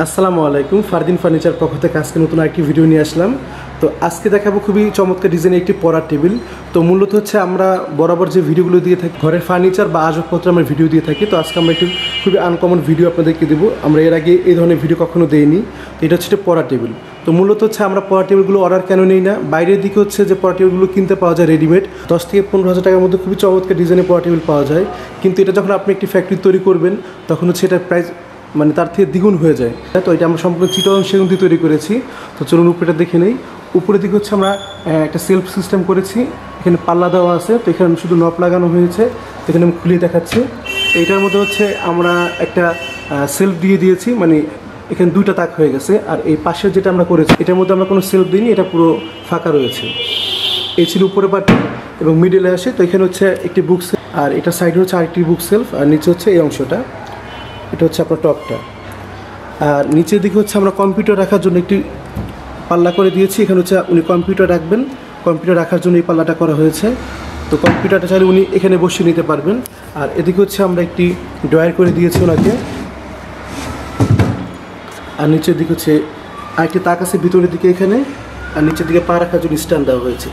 আসসালামু আলাইকুম, ফারদিন ফার্নিচার পক্ষ থেকে আজকে নতুন একটি ভিডিও নিয়ে আসলাম। তো আজকে দেখাবো খুবই চমৎকার ডিজাইনের একটি পড়ার টেবিল। তো মূলত হচ্ছে আমরা বরাবর যে ভিডিওগুলো দিয়ে থাকি, ঘরের ফার্নিচার বা আসবাবপত্র আমরা ভিডিও দিয়ে থাকি, তো আজকে আমরা একটি খুবই আনকমন ভিডিও আপনাদেরকে দেবো। আমরা এর আগে এই ধরনের ভিডিও কখনো দেইনি, তো এটা হচ্ছে পড়া টেবিল। তো মূলত হচ্ছে আমরা পড়া টেবিলগুলো অর্ডার কেন নেই না, বাইরের দিকে হচ্ছে যে পড়া টেবিলগুলো কিনতে পাওয়া যায় রেডিমেড দশ থেকে পনেরো হাজার টাকার মধ্যে খুবই চমৎকার ডিজাইনের পড়া টেবিল পাওয়া যায়। কিন্তু এটা যখন আপনি একটি ফ্যাক্টরি তৈরি করবেন, তখন হচ্ছে এটার প্রাইস মানে তার থেকে দ্বিগুণ হয়ে যায়। তো এটা আমরা সম্পূর্ণ চিটং সেগুন দিয়ে তৈরি করেছি। তো চলুন উপরেটা দেখে নেই। উপরের দিকে হচ্ছে আমরা একটা সেলফ সিস্টেম করেছি। এখানে পাল্লা দেওয়া আছে। তো এখানে শুধু নব লাগানো হয়েছে। এখানে আমি খুলিয়ে দেখাচ্ছি। এইটার মধ্যে হচ্ছে আমরা একটা সেলফ দিয়ে দিয়েছি। মানে এখানে দুইটা তাক হয়ে গেছে। আর এই পাশে যেটা আমরা করেছি, এটার মধ্যে আমরা কোনো সেলফ দিইনি। এটা পুরো ফাঁকা রয়েছে। এই ছিল উপরে পার্টি এবং মিডিলে আসে। তো এখানে হচ্ছে একটি বুক আর এটা সাইডে হচ্ছে আরেকটি বুক সেলফ আর নিচে হচ্ছে এই অংশটা। এটা হচ্ছে আপনার টপটা। আর নিচের দিকে হচ্ছে আমরা কম্পিউটার রাখার জন্য একটি পাল্লা করে দিয়েছি। এখানে হচ্ছে উনি কম্পিউটার রাখবেন। কম্পিউটার রাখার জন্য এই পাল্লাটা করা হয়েছে। তো কম্পিউটারটা চাইলে উনি এখানে বসিয়ে নিতে পারবেন। আর এদিকে হচ্ছে আমরা একটি ড্রয়ার করে দিয়েছি ওনাকে। আর নিচের দিকে হচ্ছে আরেকটি তাক আছে ভিতরের দিকে এখানে। আর নিচের দিকে পা রাখার জন্য স্ট্যান্ড দেওয়া হয়েছে।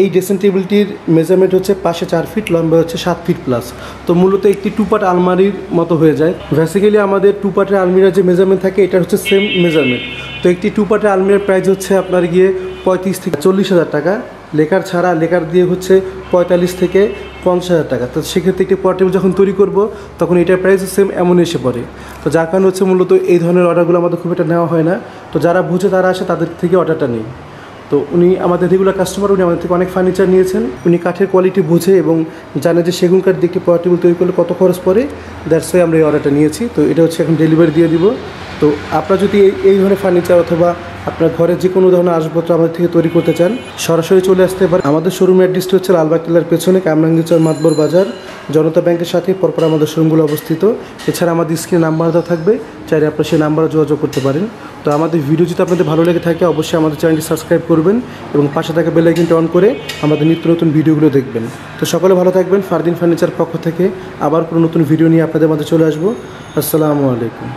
এই ড্রেসিং টেবিলটির মেজারমেন্ট হচ্ছে পাশে চার ফিট লম্বা হচ্ছে সাত ফিট প্লাস তো মূলত একটি টু পার্ট আলমারির মতো হয়ে যায়। বেসিক্যালি আমাদের টু পার্টের আলমিরার যে মেজারমেন্ট থাকে এটা হচ্ছে সেম মেজারমেন্ট তো একটি টু পার্টের আলমিরার প্রাইস হচ্ছে আপনার গিয়ে পঁয়ত্রিশ থেকে চল্লিশ হাজার টাকা। লেখার ছাড়া, লেখার দিয়ে হচ্ছে পঁয়তাল্লিশ থেকে পঞ্চাশ হাজার টাকা। তো সেক্ষেত্রে একটি পোর্টেবল যখন তৈরি করব, তখন এটার প্রাইস সেম এমন এসে পড়ে। তো যার কারণে হচ্ছে মূলত এই ধরনের অর্ডারগুলো আমাদের খুব একটা নেওয়া হয় না। তো যারা বুঝে তারা আসে, তাদের থেকে অর্ডারটা নেই। তো উনি আমাদের রেগুলার কাস্টমার উনি আমাদের থেকে অনেক ফার্নিচার নিয়েছেন। উনি কাঠের কোয়ালিটি বুঝে এবং জানে যে সেগুন কাঠ দিয়ে একটি পোর্টেবল তৈরি করলে কত খরচ পড়ে। দ্যাটস ওয়াই আমরা এই অর্ডারটা নিয়েছি। তো এটা হচ্ছে এখন ডেলিভারি দিয়ে দিব। তো আপনারা যদি এই ধরনের ফার্নিচার অথবা আপনার ঘরে যে কোনো ধরনের আসবাবপত্র আমাদের থেকে তৈরি করতে চান, সরাসরি চলে আসতে পারেন। আমাদের শোরুম অ্যাড্রেসটি হচ্ছে লালবাগ টিলার পেছনে কামরাঙ্গিচর মাতবর বাজার। জনতা ব্যাংকের সাথে পরপর আমাদের শোরুমগুলো অবস্থিত। এছাড়া আমাদের স্ক্রিনে নাম্বার দেওয়া থাকবে, চাইলে আপনারা সেই নাম্বারে যোগাযোগ করতে পারেন। তো আমাদের ভিডিও যদি আপনাদের ভালো লেগে থাকে, অবশ্যই আমাদের চ্যানেলটি সাবস্ক্রাইব করবেন এবং পাশে থাকা বেল আইকনটি অন করে আমাদের নিত্য নতুন ভিডিওগুলো দেখবেন। তো সকলে ভালো থাকবেন, ফারদিন ফার্নিচার পক্ষ থেকে আবার কোনো নতুন ভিডিও নিয়ে আপনাদের মাঝে চলে আসব। আসসালামু আলাইকুম।